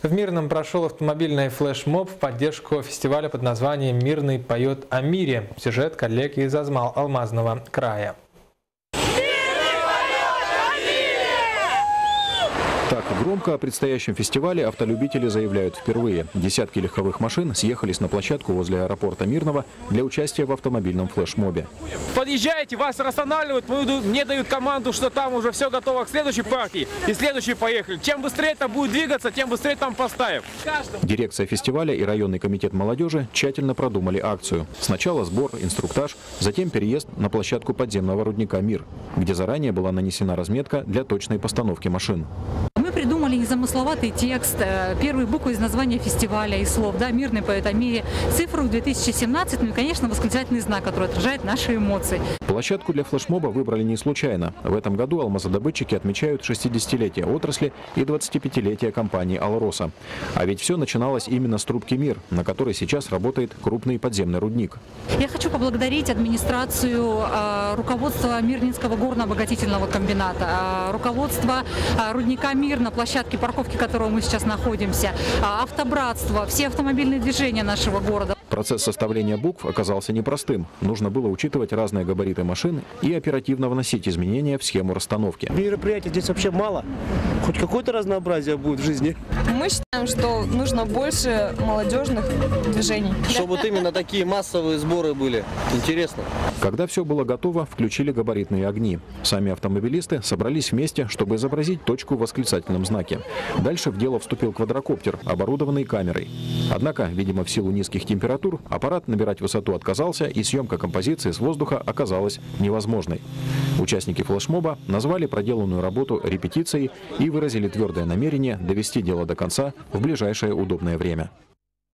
В Мирном прошел автомобильный флешмоб в поддержку фестиваля под названием «Мирный поет о мире». Сюжет коллеги из Азмал Алмазного края. Так громко о предстоящем фестивале автолюбители заявляют впервые. Десятки легковых машин съехались на площадку возле аэропорта Мирного для участия в автомобильном флешмобе. Подъезжаете, вас останавливают, мне дают команду, что там уже все готово к следующей партии, и следующие поехали. Чем быстрее это будет двигаться, тем быстрее там поставим. Дирекция фестиваля и районный комитет молодежи тщательно продумали акцию. Сначала сбор, инструктаж, затем переезд на площадку подземного рудника «Мир», где заранее была нанесена разметка для точной постановки машин. Незамысловатый текст, э, первые буквы из названия фестиваля и слов, да, «Мирный поэт о мире», цифру 2017, ну и, конечно, восклицательный знак, который отражает наши эмоции. Площадку для флешмоба выбрали не случайно. В этом году алмазодобытчики отмечают 60-летие отрасли и 25-летие компании «Алроса». А ведь все начиналось именно с трубки «Мир», на которой сейчас работает крупный подземный рудник. Я хочу поблагодарить администрацию, э, руководство Мирнинского горно-обогатительного комбината, э, руководство рудника «Мир», мир на площадке парковки, которого мы сейчас находимся, а, автобратство, все автомобильные движения нашего города. Процесс составления букв оказался непростым. Нужно было учитывать разные габариты машин и оперативно вносить изменения в схему расстановки. Мероприятий здесь вообще мало. Хоть какое-то разнообразие будет в жизни. Мы считаем, что нужно больше молодежных движений. Чтобы вот именно такие массовые сборы были. Интересно. Когда все было готово, включили габаритные огни. Сами автомобилисты собрались вместе, чтобы изобразить точку в восклицательном знаке. Дальше в дело вступил квадрокоптер, оборудованный камерой. Однако, видимо, в силу низких температур, температур аппарат набирать высоту отказался, и съемка композиции с воздуха оказалась невозможной. Участники флешмоба назвали проделанную работу репетицией и выразили твердое намерение довести дело до конца в ближайшее удобное время.